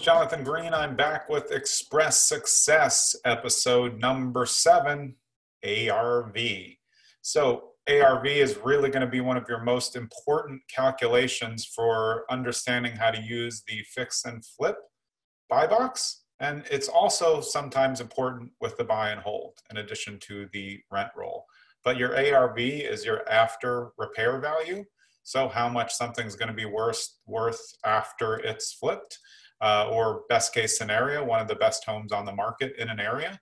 Jonathan Greene. I'm back with Express Success, episode number seven ARV. So, ARV is really going to be one of your most important calculations for understanding how to use the fix and flip buy box. And it's also sometimes important with the buy and hold, in addition to the rent roll. But your ARV is your after repair value. So, how much something's going to be worth, worth after it's flipped uh, or best case scenario, one of the best homes on the market in an area.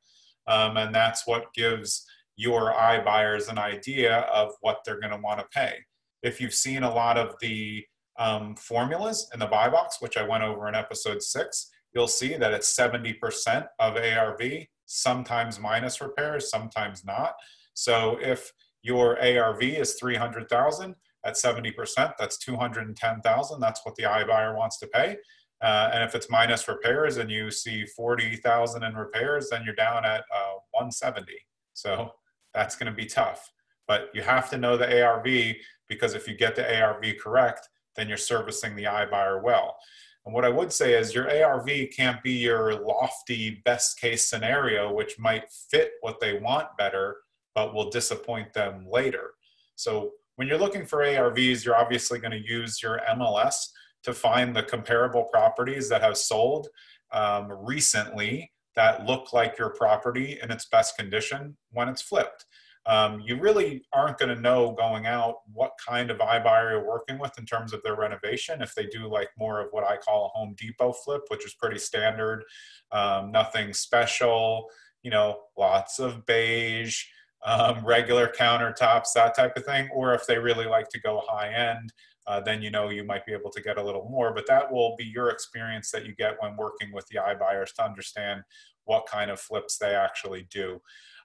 Um, and that's what gives your iBuyers an idea of what they're going to want to pay. If you've seen a lot of the um, formulas in the buy box, which I went over in episode six, you'll see that it's 70% of ARV, sometimes minus repairs, sometimes not. So if your ARV is 300,000 at 70%, that's 210,000. That's what the iBuyer wants to pay. Uh, and if it's minus repairs and you see 40,000 in repairs, then you're down at uh, 170. So that's going to be tough. But you have to know the ARV because if you get the ARV correct, then you're servicing the iBuyer well. And what I would say is your ARV can't be your lofty best case scenario, which might fit what they want better, but will disappoint them later. So when you're looking for ARVs, you're obviously going to use your MLS to find the comparable properties that have sold um, recently that look like your property in its best condition when it's flipped. Um, you really aren't going to know going out what kind of iBuyer you're working with in terms of their renovation. If they do like more of what I call a Home Depot flip, which is pretty standard, um, nothing special, you know, lots of beige, um, regular countertops, that type of thing, or if they really like to go high end, uh, then you know you might be able to get a little more. But that will be your experience that you get when working with the iBuyers to understand what kind of flips they actually do.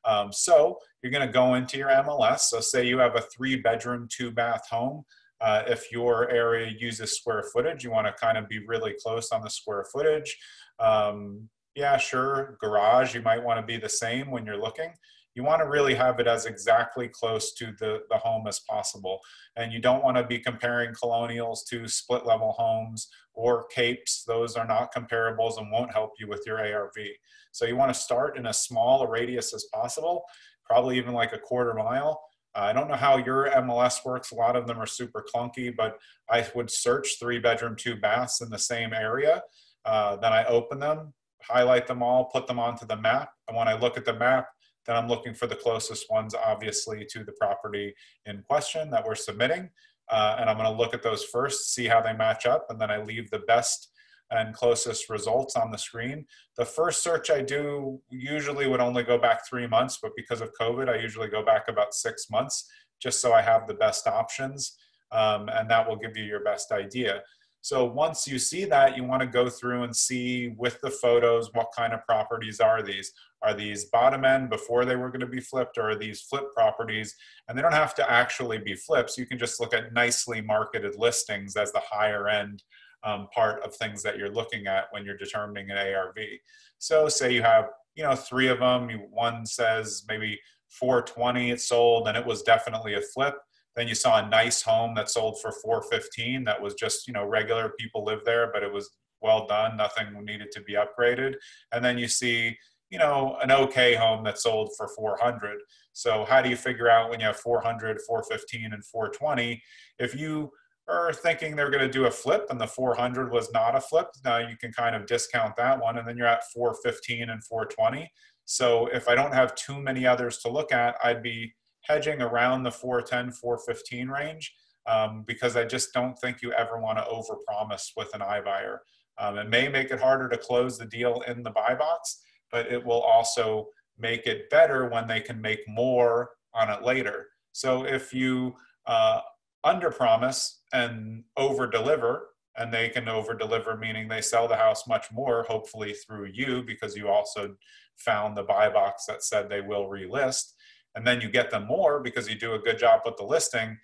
Um, so you're going to go into your MLS. So say you have a three bedroom, two bath home. Uh, if your area uses square footage, you want to kind of be really close on the square footage. Um, yeah, sure. Garage, you might want to be the same when you're looking you want to really have it as exactly close to the, the home as possible. And you don't want to be comparing colonials to split level homes or capes. Those are not comparables and won't help you with your ARV. So you want to start in as small a radius as possible, probably even like a quarter mile. Uh, I don't know how your MLS works. A lot of them are super clunky, but I would search three bedroom, two baths in the same area. Uh, then I open them, highlight them all, put them onto the map. And when I look at the map, then I'm looking for the closest ones, obviously, to the property in question that we're submitting. Uh, and I'm going to look at those first, see how they match up, and then I leave the best and closest results on the screen. The first search I do usually would only go back three months, but because of COVID, I usually go back about six months just so I have the best options. Um, and that will give you your best idea. So once you see that, you want to go through and see with the photos what kind of properties are these. Are these bottom end before they were going to be flipped, or are these flip properties? And they don't have to actually be flips. You can just look at nicely marketed listings as the higher end um, part of things that you're looking at when you're determining an ARV. So say you have, you know, three of them. One says maybe 420 it sold, and it was definitely a flip then you saw a nice home that sold for 415 that was just, you know, regular people live there, but it was well done, nothing needed to be upgraded. And then you see, you know, an okay home that sold for 400. So how do you figure out when you have 400, 415 and 420 if you are thinking they're going to do a flip and the 400 was not a flip, now you can kind of discount that one and then you're at 415 and 420. So if I don't have too many others to look at, I'd be hedging around the 410, 415 range um, because I just don't think you ever want to overpromise with an iBuyer. Um, it may make it harder to close the deal in the buy box, but it will also make it better when they can make more on it later. So if you uh, underpromise and over deliver, and they can over deliver, meaning they sell the house much more, hopefully through you, because you also found the buy box that said they will relist and then you get them more because you do a good job with the listing,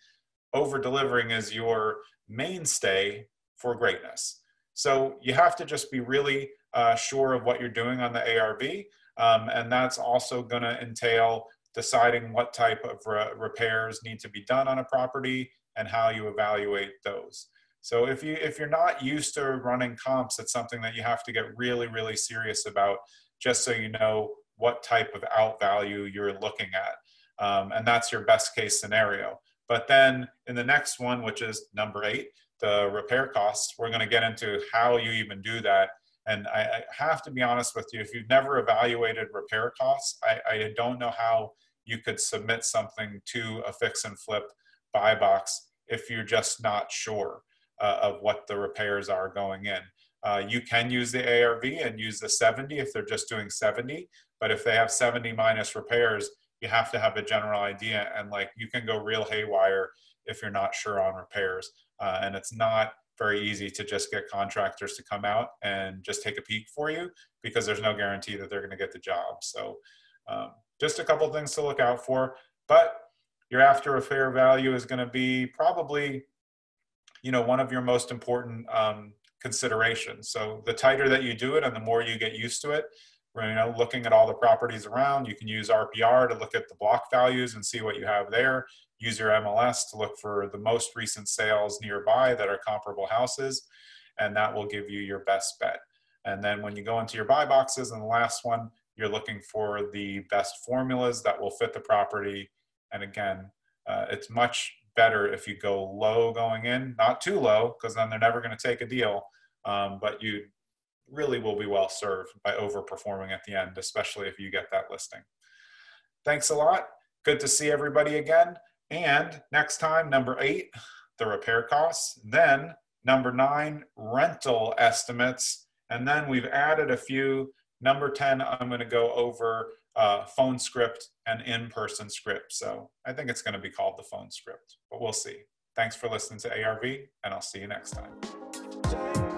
over delivering is your mainstay for greatness. So you have to just be really uh, sure of what you're doing on the ARV. Um, and that's also going to entail deciding what type of re- repairs need to be done on a property and how you evaluate those. So if you if you're not used to running comps, it's something that you have to get really really serious about, just so you know what type of out value you're looking at, um, and that's your best case scenario. But then in the next one, which is number eight, the repair costs, we're going to get into how you even do that. And I, I, have to be honest with you, if you've never evaluated repair costs, I, I don't know how you could submit something to a fix and flip buy box if you're just not sure uh, of what the repairs are going in. Uh, you can use the ARV and use the 70 if they're just doing 70, but if they have 70 minus repairs, you have to have a general idea and like you can go real haywire if you're not sure on repairs. Uh, and it's not very easy to just get contractors to come out and just take a peek for you because there's no guarantee that they're going to get the job. So um, just a couple things to look out for. But your after repair value is going to be probably you know one of your most important um, considerations so the tighter that you do it and the more you get used to it you know looking at all the properties around you can use rpr to look at the block values and see what you have there. Use your mls to look for the most recent sales nearby that are comparable houses and that will give you your best bet. And then when you go into your buy boxes and the last one you're looking for the best formulas that will fit the property. And again uh, it's much better if you go low going in, not too low, because then they're never going to take a deal. Um, but you really will be well served by overperforming at the end, especially if you get that listing. Thanks a lot. Good to see everybody again. And next time, number eight, the repair costs. Then number nine, rental estimates. And then we've added a few. Number 10, I'm going to go over uh, phone script and in-person script. So I think it's going to be called the phone script, but we'll see. Thanks for listening to ARV, and I'll see you next time.